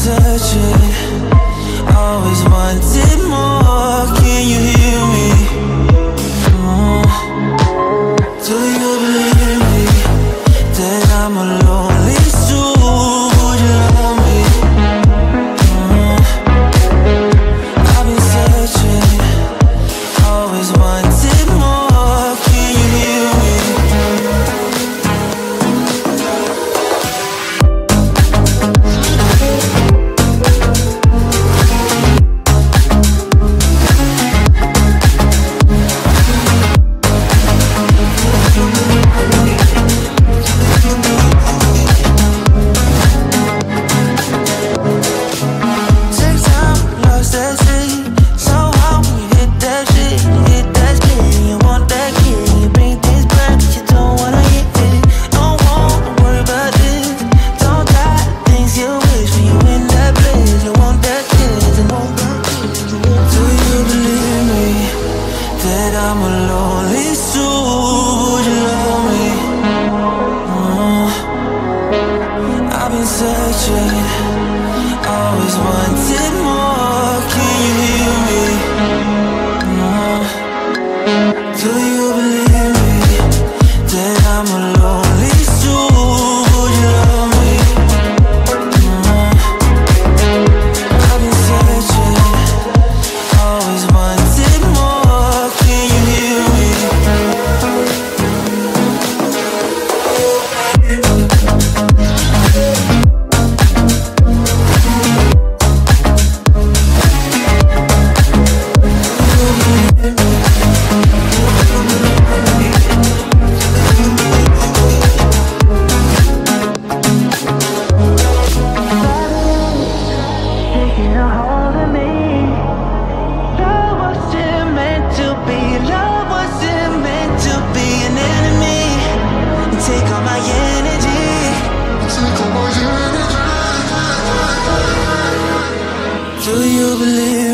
searching, always wanted more. Can you hear to be, love wasn't meant to be an enemy. Take all my energy. Take all my energy. Do you believe?